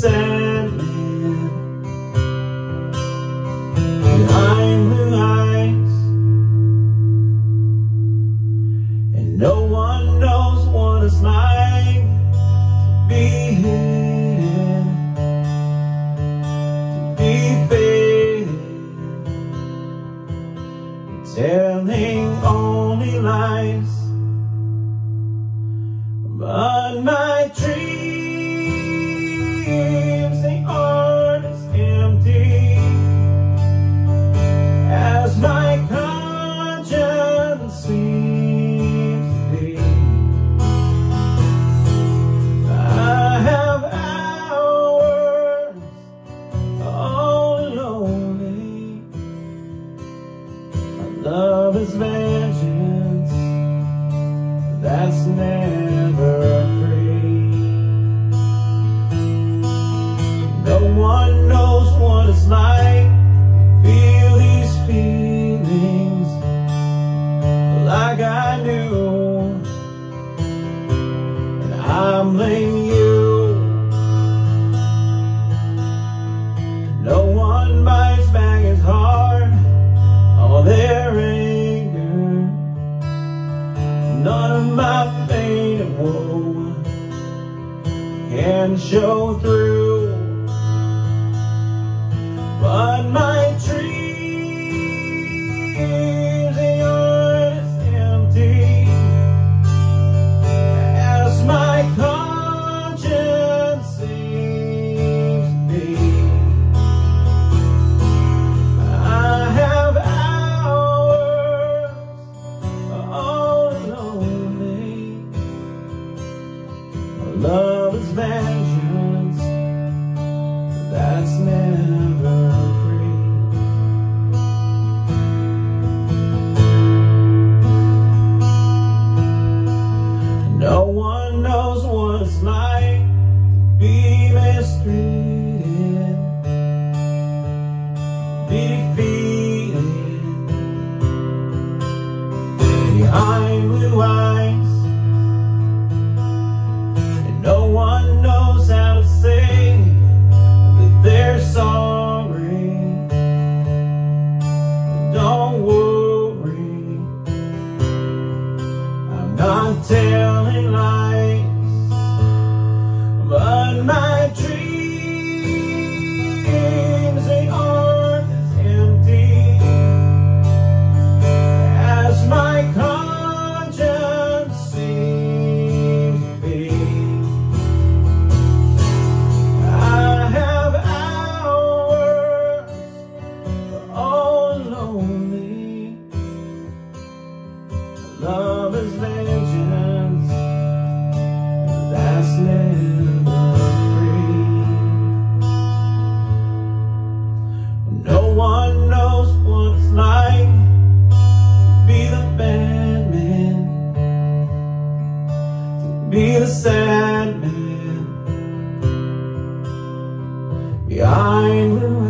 sand. Behind eyes. And no one knows what is mine his vengeance. That's never show through. But my No one knows what it's like to be mistreated, be Telling lies. But my dreams, they aren't as empty As my conscience seems to be I have hours all lonely Love is vengeance sad man behind the